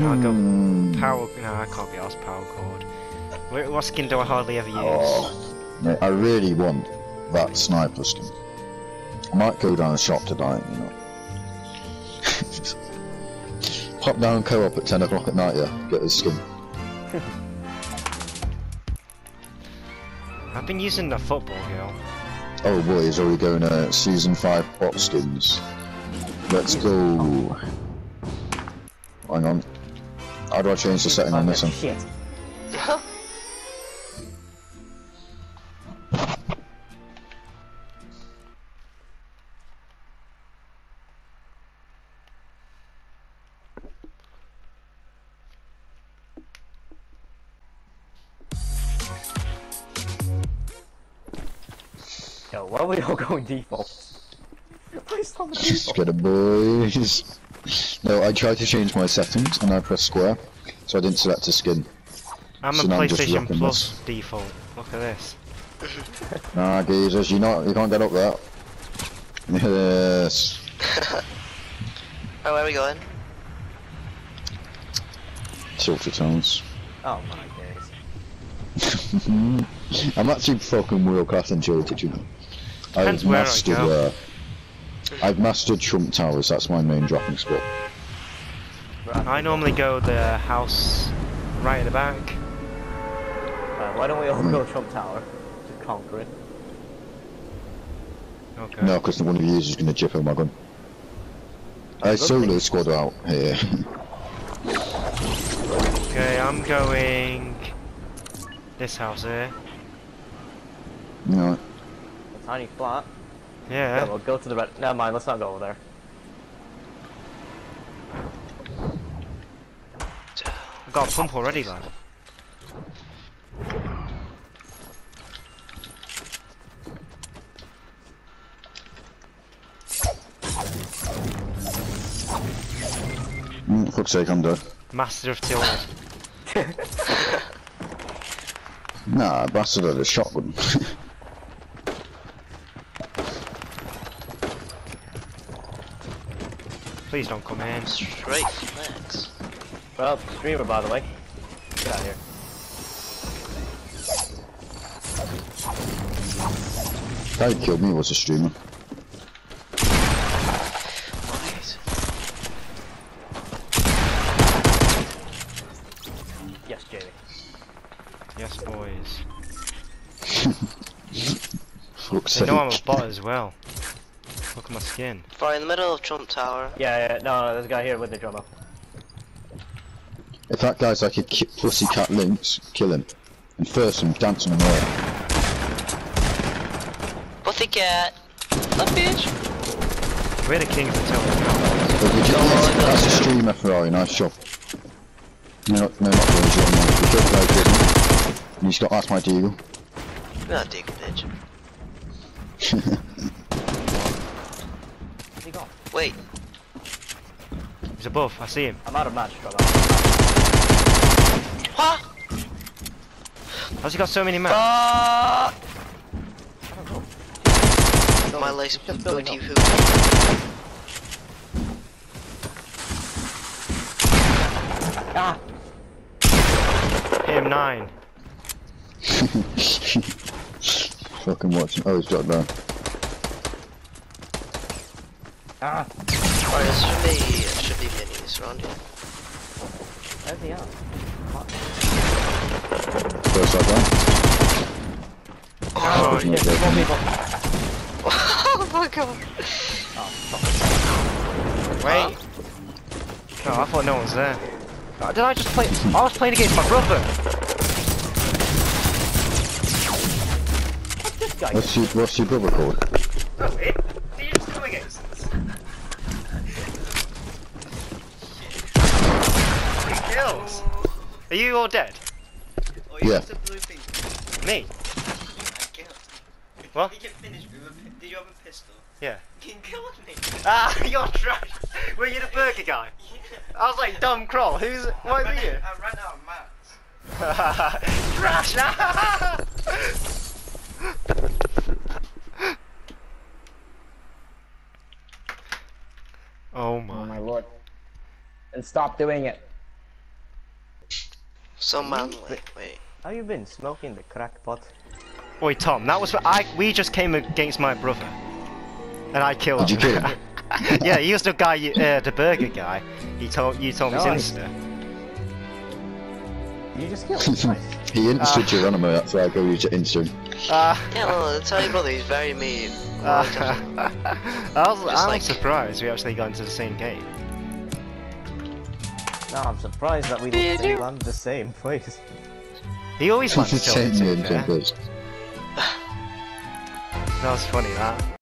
I'll go Hmm. power. No, I can't be asked power chord. Wh- What skin do I hardly ever use? Oh, mate, I really want that sniper skin. I might go down the shop tonight, you know. Pop down co-op at 10 o'clock at night, yeah, get his skin. I've been using the football girl. Oh boy, he's already going uh, season 5 bot skins. Let's go. Hang on. How do I change the setting on this one? Shit. Yo, why are we all going default? Why is Tom Let's default? get it, boys. No, I tried to change my settings and I pressed square, so I didn't select a skin. I'm So a now I'm just PlayStation Plus default. Look at this. Nah, Jesus, you not, you can't get up there. Yes. Oh, where are we going? Tilted Towers. Oh my days. I'm actually fucking world class in tilted, you know. Depends I've where I go. uh, I've mastered Trump Towers, that's my main dropping spot. Right, I normally go the house right at the back. uh, why don't we all go Trump Tower to conquer it? Okay. No, because one of you is going to jip on my gun. I good solo thing. squad out here. Okay, I'm going this house here. you know, A tiny flat. Yeah, Yeah. we'll go to the red. Never mind, let's not go over there. I've got a pump already, lad. mm, fuck's sake, I'm dead. Master of Tilted. Nah, bastard had a shotgun. Please don't come in. Straight flex. Well, streamer, by the way. Get out of here. Guy who killed me was a streamer. Nice. Yes, Jamie. Yes, boys. Fuck's They sake. know I'm a bot as well. Look at my skin. Far in the middle of Trump Tower. Yeah, yeah, no, no, there's a guy here with the drummer. If that guy's like a ki- pussycat lynx, kill him. And first him dancing on around. Pussycat. That bitch. We're the kings of Tilted now. But did you, No, that's, no, that's a no. streamer Ferrari, nice job. No, no, no, not really, John, no. We killed the guy who killed me. And he's got, that's my deagle. You're not digging, bitch. Where's he gone? Wait. He's above. I see him. I'm out of match, drummer. What? How's he got so many mats? Fuck! I don't know. My lace It's just booty up. Ah! Hit him nine. Fucking watching. Oh, he's dropped down. Ah! Oh, there should be, there should be minis around here. Where's he at? First side down. Oh, Fucking Yes, okay. there's oh my god. Oh, fuck. Wait. No, I thought no one was there. Oh, Did I just play? I was playing against my brother. This guy. What's your, what's your brother called? Oh, it? Did you just come against us? Three kills. Are you all dead? Oh, you Yeah. have the blue thing. Me? I can't. What? You can finish with a Did you have a pistol? Yeah. You can kill me. Ah, you're trash. Were you the burger guy? I was like, dumb crawl. Who's? I What ran, are you? out, I ran out of mats. trash. oh Oh my. my lord. And stop doing it. So manly. Wait. How you been smoking the crackpot? Oi, Tom, that was I. We just came against my brother, and I killed Did you him. kill him? yeah, he was the guy, you- uh, the burger guy. He told you told me No, I- his Insta. You just killed him. He insted Geronimo, that's why I go use it instant. Uh, Yeah, well, tell your brother he's very mean. uh, I was, I'm like- surprised we actually got into the same game. No, I'm surprised that we didn't they land the same place. He always He's wants to kill me, insane to be in fair. Tempest. That was funny, that.